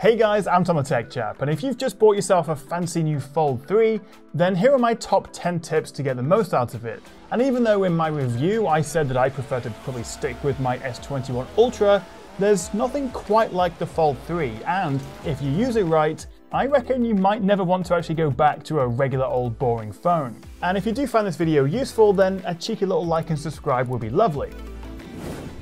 Hey guys, I'm Tom the Tech Chap, and if you've just bought yourself a fancy new Fold 3, then here are my top 10 tips to get the most out of it. And even though in my review I said that I prefer to probably stick with my S21 Ultra, there's nothing quite like the Fold 3, and if you use it right, I reckon you might never want to actually go back to a regular old boring phone. And if you do find this video useful, then a cheeky little like and subscribe would be lovely.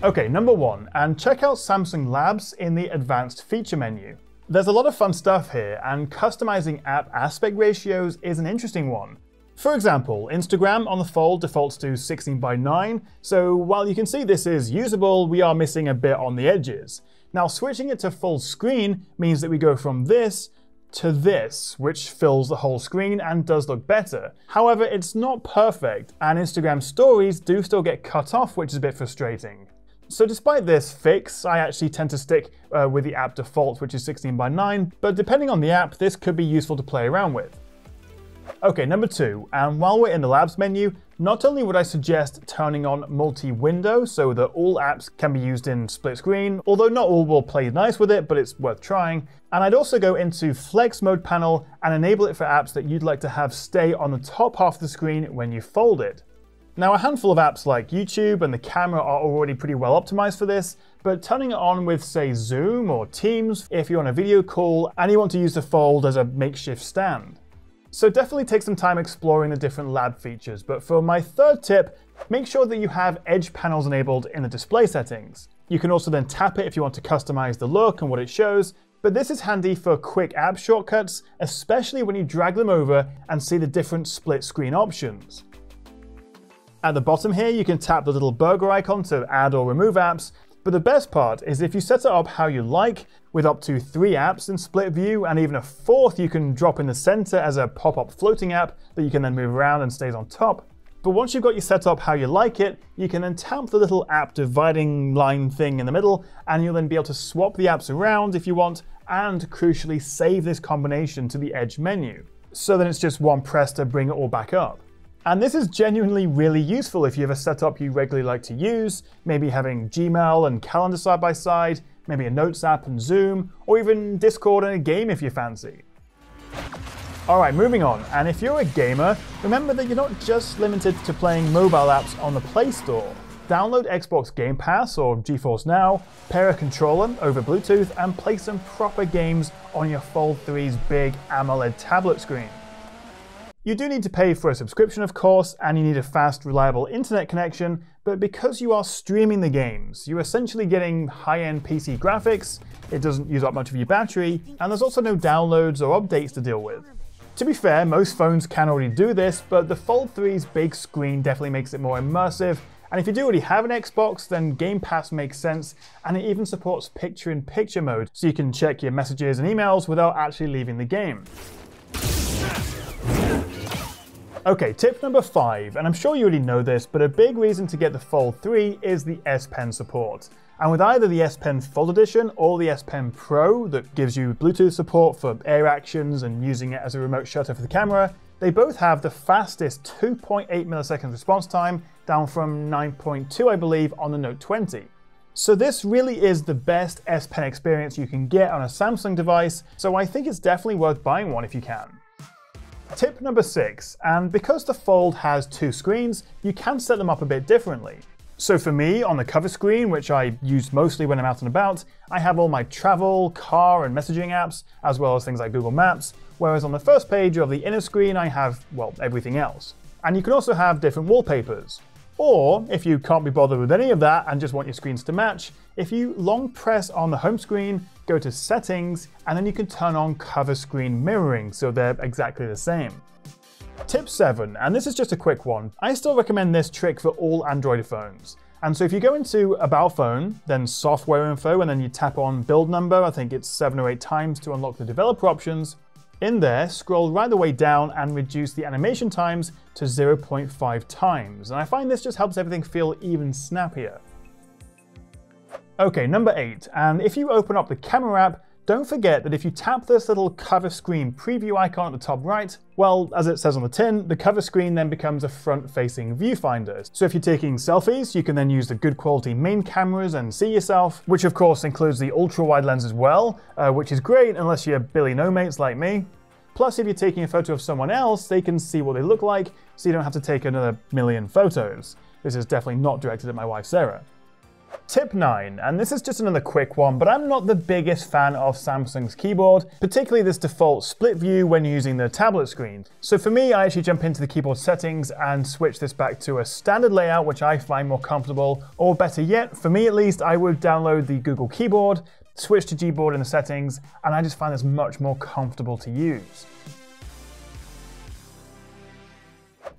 Okay, number one, and check out Samsung Labs in the advanced feature menu. There's a lot of fun stuff here, and customizing app aspect ratios is an interesting one. For example, Instagram on the Fold defaults to 16 by 9, so while you can see this is usable, we are missing a bit on the edges. Now switching it to full screen means that we go from this to this, which fills the whole screen and does look better. However, it's not perfect, and Instagram stories do still get cut off, which is a bit frustrating. So despite this fix, I actually tend to stick uh, with the app default, which is 16 by 9, but depending on the app, this could be useful to play around with. Okay, number two, and while we're in the Labs menu, not only would I suggest turning on multi-window so that all apps can be used in split screen, although not all will play nice with it, but it's worth trying, and I'd also go into Flex Mode panel and enable it for apps that you'd like to have stay on the top half of the screen when you fold it. Now, a handful of apps like YouTube and the camera are already pretty well optimized for this, but turning it on with, say, Zoom or Teams if you're on a video call and you want to use the fold as a makeshift stand. So definitely take some time exploring the different lab features, but for my third tip, make sure that you have edge panels enabled in the display settings. You can also then tap it if you want to customize the look and what it shows, but this is handy for quick app shortcuts, especially when you drag them over and see the different split screen options. At the bottom here, you can tap the little burger icon to add or remove apps, but the best part is if you set it up how you like, with up to three apps in split view, and even a fourth you can drop in the center as a pop-up floating app that you can then move around and stays on top. But once you've got your setup how you like it, you can then tap the little app dividing line thing in the middle, and you'll then be able to swap the apps around if you want, and crucially save this combination to the Edge menu. So then it's just one press to bring it all back up. And this is genuinely really useful if you have a setup you regularly like to use, maybe having Gmail and Calendar side by side, maybe a Notes app and Zoom, or even Discord and a game if you fancy. Alright, moving on, and if you're a gamer, remember that you're not just limited to playing mobile apps on the Play Store. Download Xbox Game Pass or GeForce Now, pair a controller over Bluetooth, and play some proper games on your Fold 3's big AMOLED tablet screen. You do need to pay for a subscription, of course, and you need a fast, reliable internet connection, but because you are streaming the games, you're essentially getting high-end PC graphics, it doesn't use up much of your battery, and there's also no downloads or updates to deal with. To be fair, most phones can already do this, but the Fold 3's big screen definitely makes it more immersive, and if you do already have an Xbox, then Game Pass makes sense, and it even supports picture-in-picture -picture mode, so you can check your messages and emails without actually leaving the game. Okay, tip number five, and I'm sure you already know this, but a big reason to get the Fold 3 is the S Pen support. And with either the S Pen Fold Edition or the S Pen Pro that gives you Bluetooth support for air actions and using it as a remote shutter for the camera, they both have the fastest 2.8 milliseconds response time, down from 9.2 I believe on the Note 20. So this really is the best S Pen experience you can get on a Samsung device, so I think it's definitely worth buying one if you can. Tip number six, and because the Fold has two screens, you can set them up a bit differently. So for me, on the cover screen, which I use mostly when I'm out and about, I have all my travel, car, and messaging apps, as well as things like Google Maps, whereas on the first page of the inner screen, I have, well, everything else. And you can also have different wallpapers. Or, if you can't be bothered with any of that and just want your screens to match, if you long press on the home screen, go to Settings, and then you can turn on cover screen mirroring so they're exactly the same. Tip 7, and this is just a quick one. I still recommend this trick for all Android phones. And so if you go into About Phone, then Software Info, and then you tap on Build Number, I think it's 7 or 8 times to unlock the developer options, in there, scroll right the way down and reduce the animation times to 0.5 times. And I find this just helps everything feel even snappier. Okay, number eight, and if you open up the camera app, Don't forget that if you tap this little cover screen preview icon at the top right, well, as it says on the tin, the cover screen then becomes a front-facing viewfinder. So if you're taking selfies, you can then use the good quality main cameras and see yourself, which of course includes the ultra-wide lens as well, uh, which is great unless you're Billy No Mates like me. Plus, if you're taking a photo of someone else, they can see what they look like, so you don't have to take another million photos. This is definitely not directed at my wife, Sarah. Tip 9, and this is just another quick one, but I'm not the biggest fan of Samsung's keyboard, particularly this default split view when using the tablet screen. So for me, I actually jump into the keyboard settings and switch this back to a standard layout, which I find more comfortable, or better yet, for me at least, I would download the Google keyboard, switch to Gboard in the settings, and I just find this much more comfortable to use.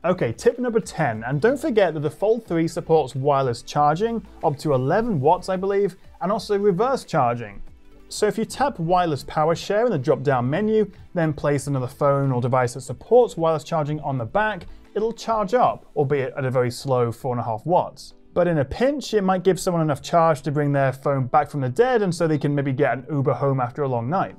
Okay, tip number 10, and don't forget that the Fold 3 supports wireless charging, up to 11 watts I believe, and also reverse charging. So if you tap wireless power share in the drop-down menu, then place another phone or device that supports wireless charging on the back, it'll charge up, albeit at a very slow 4.5 watts. But in a pinch, it might give someone enough charge to bring their phone back from the dead and so they can maybe get an Uber home after a long night.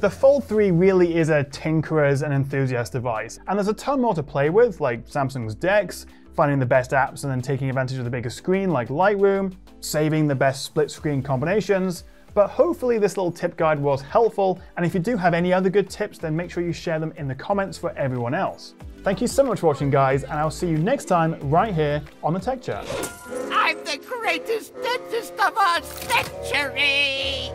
The Fold 3 really is a tinkerer's and enthusiast device, and there's a ton more to play with, like Samsung's DeX, finding the best apps and then taking advantage of the bigger screen like Lightroom, saving the best split screen combinations, but hopefully this little tip guide was helpful, and if you do have any other good tips, then make sure you share them in the comments for everyone else. Thank you so much for watching, guys, and I'll see you next time right here on the Tech Chap. I'm the greatest dentist of our century!